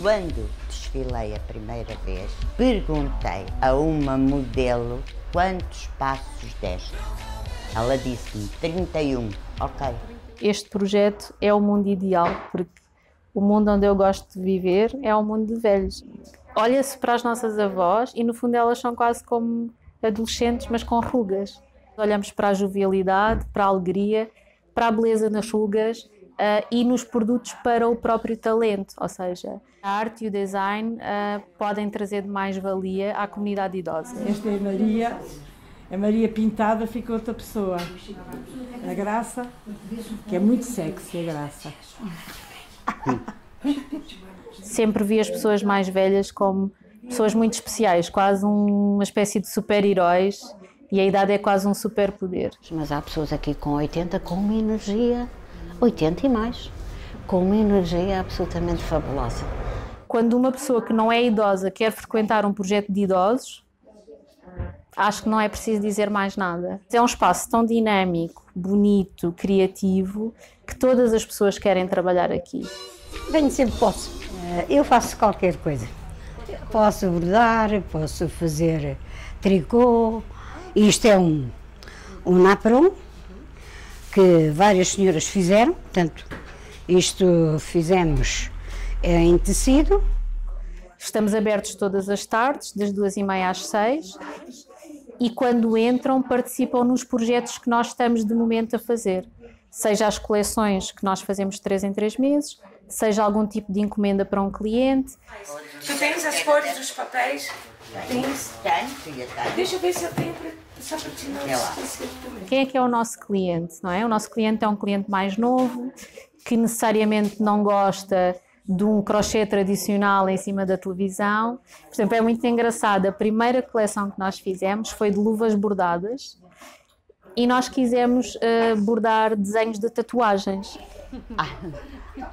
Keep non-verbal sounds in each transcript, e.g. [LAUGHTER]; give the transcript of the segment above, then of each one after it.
Quando desfilei a primeira vez, perguntei a uma modelo quantos passos deste. Ela disse-me 31. Ok. Este projeto é o mundo ideal, porque o mundo onde eu gosto de viver é o mundo de velhos. Olha-se para as nossas avós e, no fundo, elas são quase como adolescentes, mas com rugas. Olhamos para a jovialidade, para a alegria, para a beleza nas rugas uh, e nos produtos para o próprio talento, ou seja, a arte e o design uh, podem trazer mais valia à comunidade idosa. Esta é a Maria, a Maria pintada fica outra pessoa. A Graça, que é muito sexy, a Graça. [LAUGHS] Sempre vi as pessoas mais velhas como pessoas muito especiais, quase uma espécie de super-heróis e a idade é quase um superpoder. Mas há pessoas aqui com 80 com uma energia, 80 e mais, com uma energia absolutamente fabulosa. Quando uma pessoa que não é idosa quer frequentar um projeto de idosos, acho que não é preciso dizer mais nada. É um espaço tão dinâmico, bonito, criativo, que todas as pessoas querem trabalhar aqui. Venho sempre posso. Eh, eu faço qualquer coisa. Posso bordar, posso fazer tricô, isto é um, um napron que várias senhoras fizeram, portanto, isto fizemos em tecido. Estamos abertos todas as tardes, das duas e meia às seis, e quando entram participam nos projetos que nós estamos de momento a fazer, seja as coleções que nós fazemos três em três meses, seja algum tipo de encomenda para um cliente. Tu tens as cores dos papéis? Tens? Tenho, Deixa eu ver se eu tenho só Quem é que é o nosso cliente, não é? O nosso cliente é um cliente mais novo, que necessariamente não gosta de um crochê tradicional em cima da televisão. Por exemplo, é muito engraçado, a primeira coleção que nós fizemos foi de luvas bordadas e nós quisemos uh, bordar desenhos de tatuagens.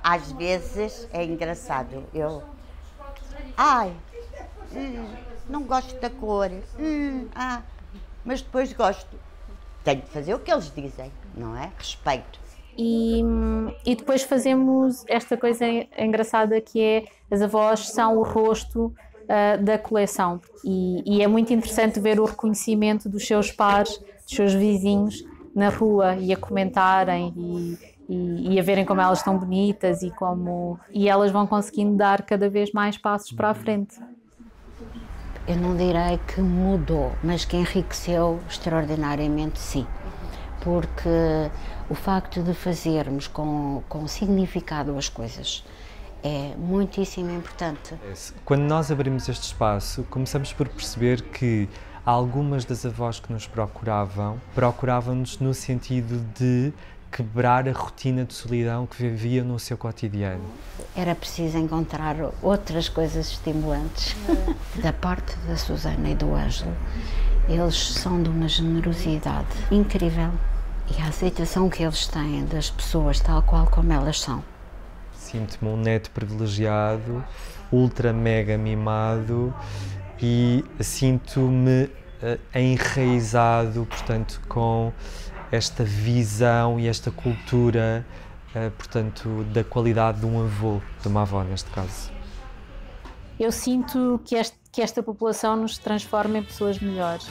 Às vezes é engraçado, eu... Ai, hum, não gosto da cor. Hum, ah, mas depois gosto. Tenho de fazer o que eles dizem, não é? Respeito. E, e depois fazemos esta coisa engraçada que é as avós são o rosto uh, da coleção e, e, é muito interessante ver o reconhecimento dos seus pares, dos seus vizinhos na rua e a comentarem e, e, e, a verem como elas estão bonitas e como e elas vão conseguindo dar cada vez mais passos para a frente eu não direi que mudou, mas que enriqueceu extraordinariamente, sim. Porque o facto de fazermos com, com significado as coisas é muitíssimo importante. Quando nós abrimos este espaço, começamos por perceber que algumas das avós que nos procuravam, procuravam-nos no sentido de quebrar a rotina de solidão que vivia no seu cotidiano. Era preciso encontrar outras coisas estimulantes. [LAUGHS] da parte da Susana e do Ângelo, eles são de uma generosidade incrível e a aceitação que eles têm das pessoas tal qual como elas são. Sinto-me um neto privilegiado, ultra mega mimado e sinto-me uh, enraizado, portanto, com esta visão e esta cultura, uh, portanto, da qualidade de um avô, de uma avó neste caso. Eu sinto que, este, que esta população nos transforma em pessoas melhores.